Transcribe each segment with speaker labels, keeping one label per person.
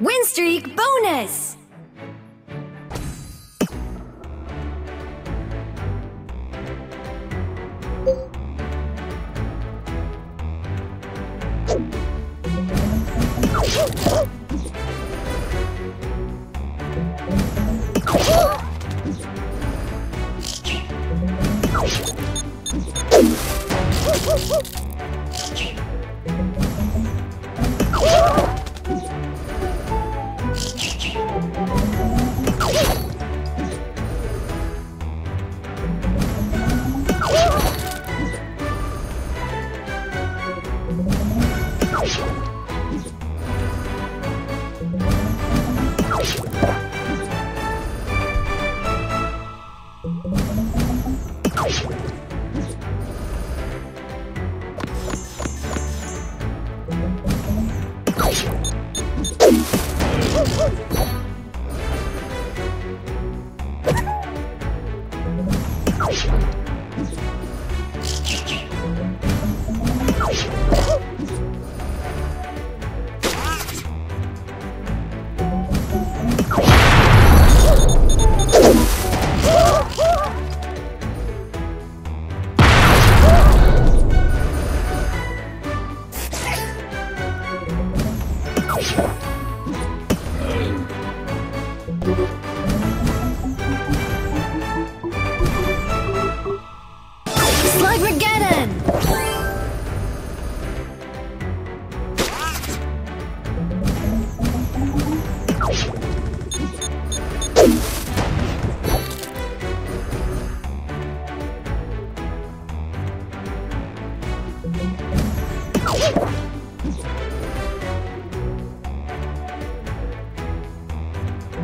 Speaker 1: Win streak bonus! Slugmageddon!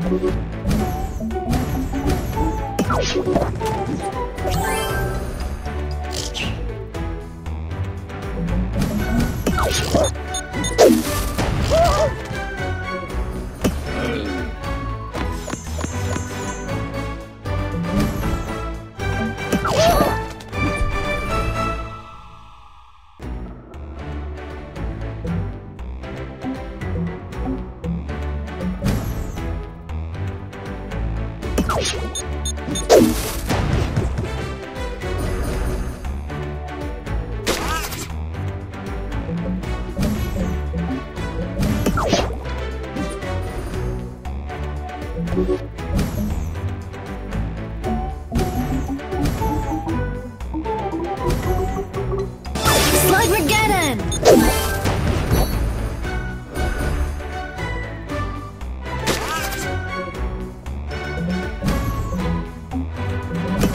Speaker 2: Thank Slugmageddon!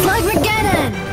Speaker 2: Slugmageddon!